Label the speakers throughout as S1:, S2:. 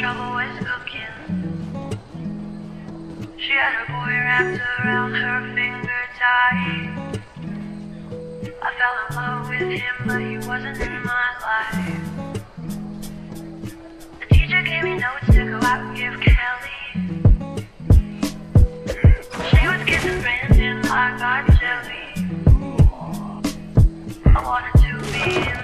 S1: trouble was cooking. She had a boy wrapped around her finger tight. I fell in love with him, but he wasn't in my life. The teacher gave me notes to go out and give Kelly. She was kissing Brandon like I jelly. I wanted to be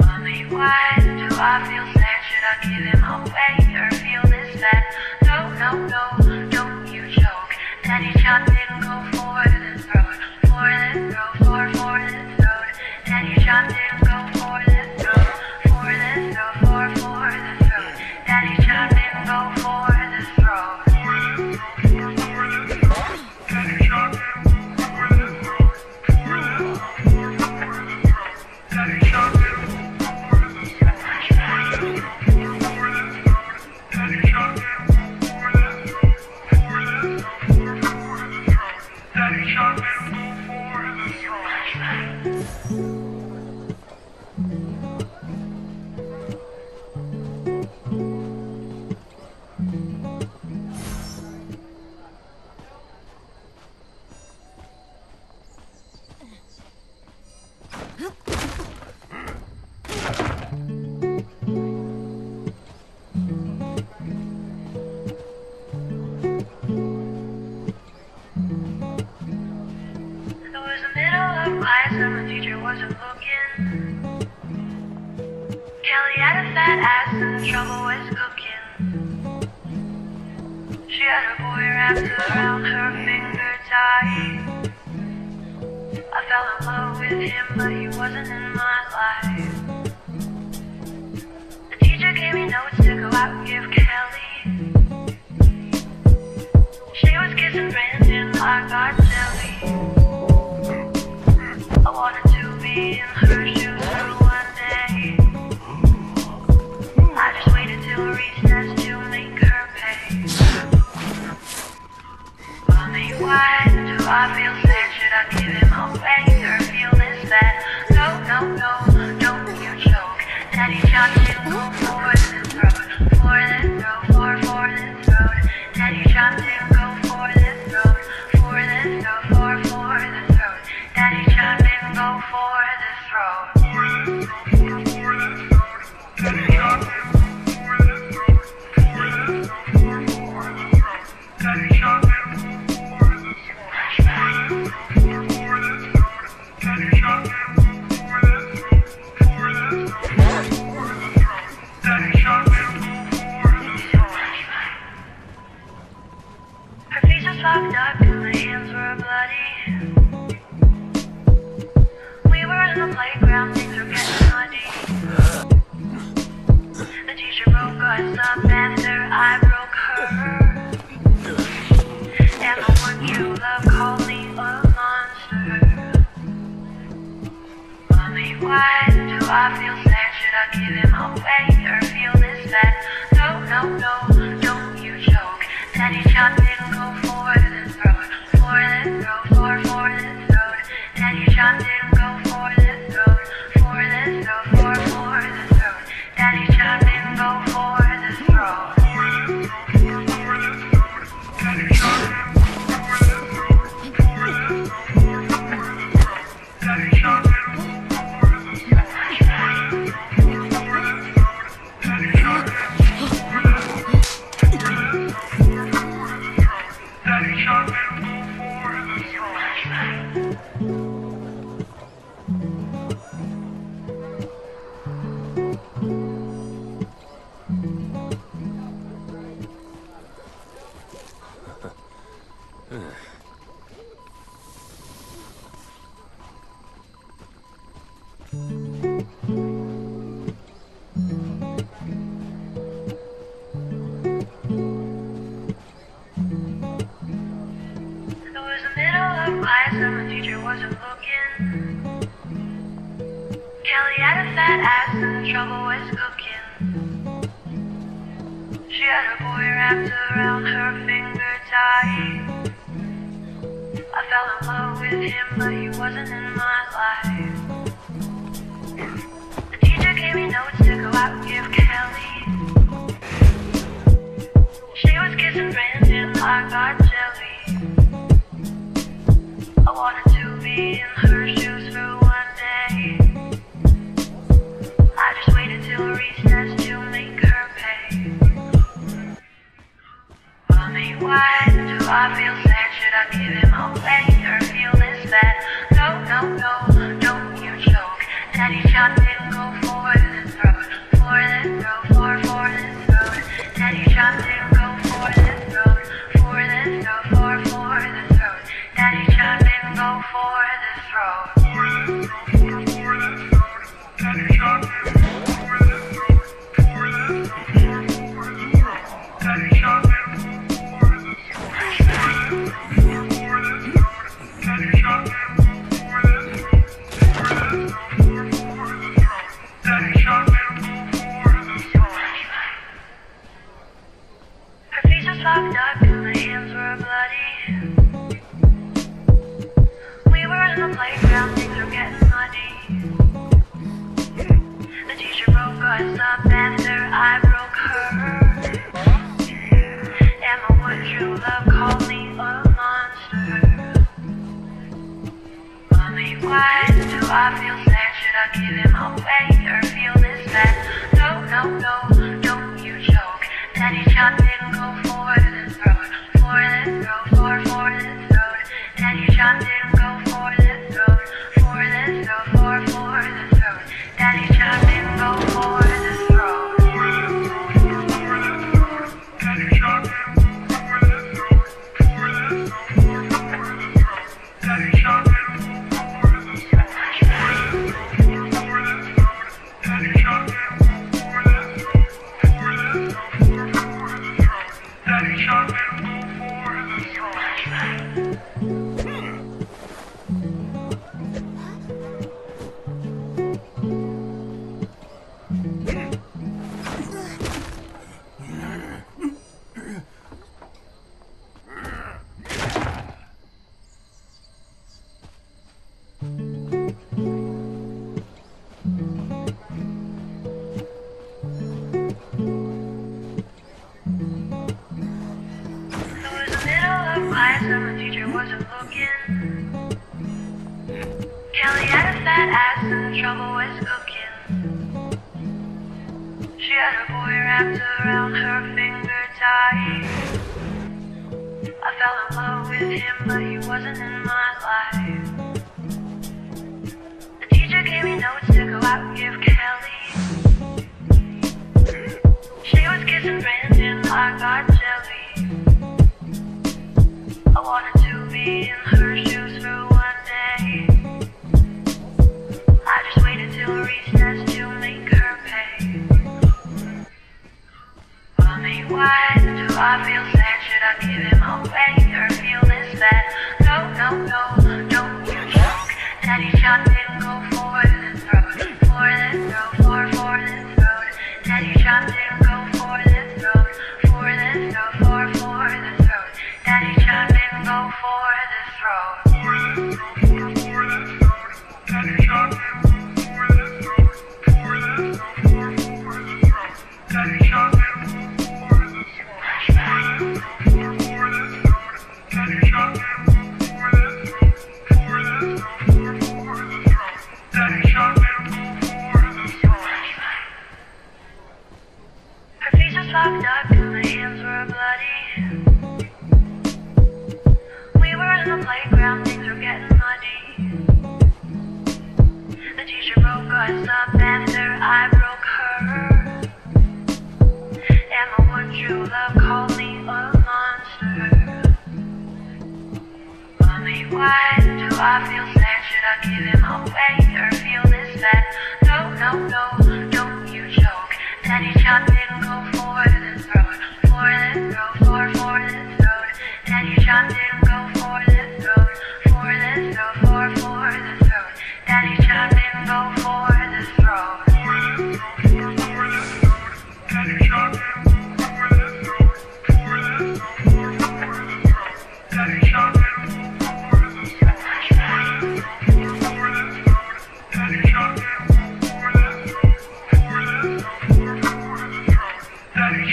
S1: Mommy, why do I feel sad? Should I give him away or feel this bad? No, no, no, don't you joke. Daddy shot didn't trouble was cooking. She had a boy wrapped around her finger tight. I fell in love with him, but he wasn't in my life. The teacher gave me notes to go out and give Kelly. She was kissing Brandon like I jelly. I wanted to be in her shoes why do I feel sad? Should I give him away or feel this bad? No, no, no, don't you joke. Daddy shot didn't for the throat, for the throat, for for the throat. Daddy up and my hands were bloody. We were in the playground, things were getting. The teacher broke us up after I broke her. And my one true love called me a monster. Mommy, why do I feel sad? Should I give him away Fat ass and trouble was cooking. She had a boy wrapped around her finger tight. I fell in love with him, but he wasn't in my life. The teacher gave me notes to go out and give Kelly. Joke. Why do I feel sad? Should I give him away or feel this bad? No, no, no, don't you joke. Daddy shot didn't go for the throat, for the throat, for for the throat. Daddy go for the throat, for the throat, for for the throat. Daddy shot didn't go for wrapped around her finger tight. I fell in love with him, but he wasn't in my life. The teacher gave me notes to go out and give Kelly. She was kissing Brandon, I got jelly. I wanted to be in her Can you shut me? I feel sad, should I give him away or feel this bad? No, no, no, don't you joke. Daddy shot me.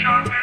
S1: sharp